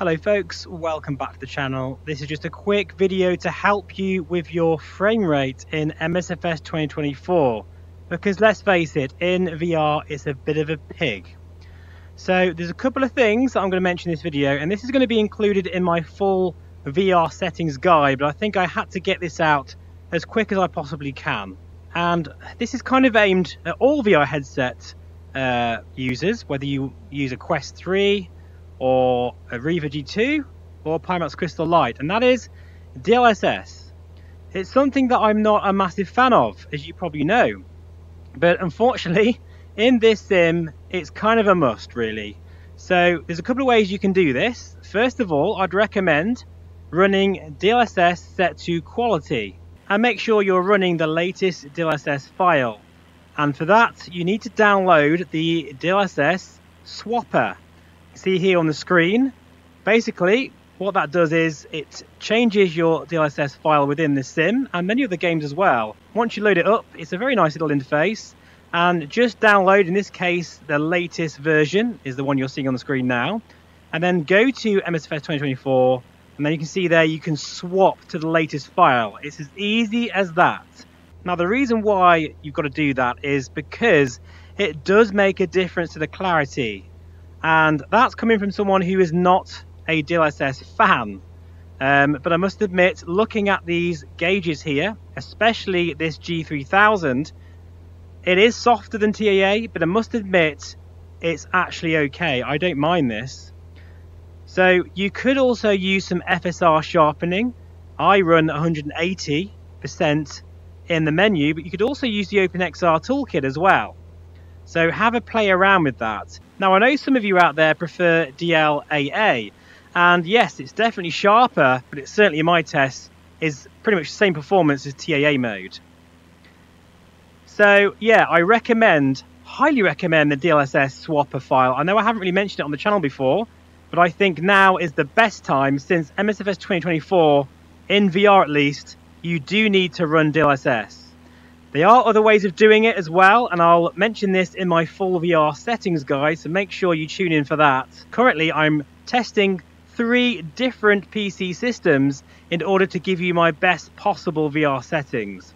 Hello folks, welcome back to the channel. This is just a quick video to help you with your frame rate in MSFS 2024 because let's face it, in VR it's a bit of a pig. So there's a couple of things I'm going to mention in this video and this is going to be included in my full VR settings guide but I think I had to get this out as quick as I possibly can. And this is kind of aimed at all VR headset uh, users, whether you use a Quest 3 or a Reverb G2 or Pimax Crystal Light, and that is DLSS. It's something that I'm not a massive fan of, as you probably know. But unfortunately, in this sim, it's kind of a must, really. So there's a couple of ways you can do this. First of all, I'd recommend running DLSS set to quality and make sure you're running the latest DLSS file. And for that, you need to download the DLSS swapper see here on the screen. Basically, what that does is it changes your DLSS file within the sim and many other games as well. Once you load it up, it's a very nice little interface and just download, in this case, the latest version is the one you're seeing on the screen now. And then go to MSFS 2024 and then you can see there you can swap to the latest file. It's as easy as that. Now the reason why you've got to do that is because it does make a difference to the clarity and that's coming from someone who is not a DLSS fan. Um, but I must admit, looking at these gauges here, especially this G3000, it is softer than TAA, but I must admit, it's actually okay. I don't mind this. So you could also use some FSR sharpening. I run 180% in the menu, but you could also use the OpenXR toolkit as well. So have a play around with that. Now I know some of you out there prefer DLAA, and yes, it's definitely sharper, but it certainly in my test is pretty much the same performance as TAA mode. So yeah, I recommend, highly recommend the DLSS swapper file. I know I haven't really mentioned it on the channel before, but I think now is the best time since MSFS 2024, in VR at least, you do need to run DLSS. There are other ways of doing it as well, and I'll mention this in my full VR settings guide, so make sure you tune in for that. Currently, I'm testing three different PC systems in order to give you my best possible VR settings.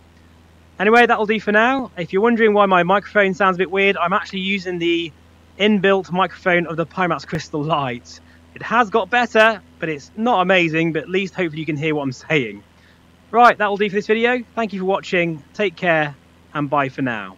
Anyway, that'll do for now. If you're wondering why my microphone sounds a bit weird, I'm actually using the inbuilt microphone of the Pimax Crystal Light. It has got better, but it's not amazing, but at least hopefully you can hear what I'm saying. Right, that will do for this video. Thank you for watching. Take care and bye for now.